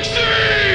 Dixie!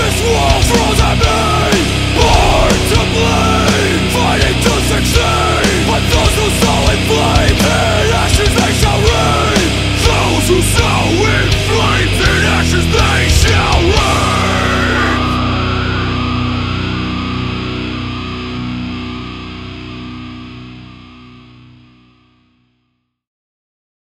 this war.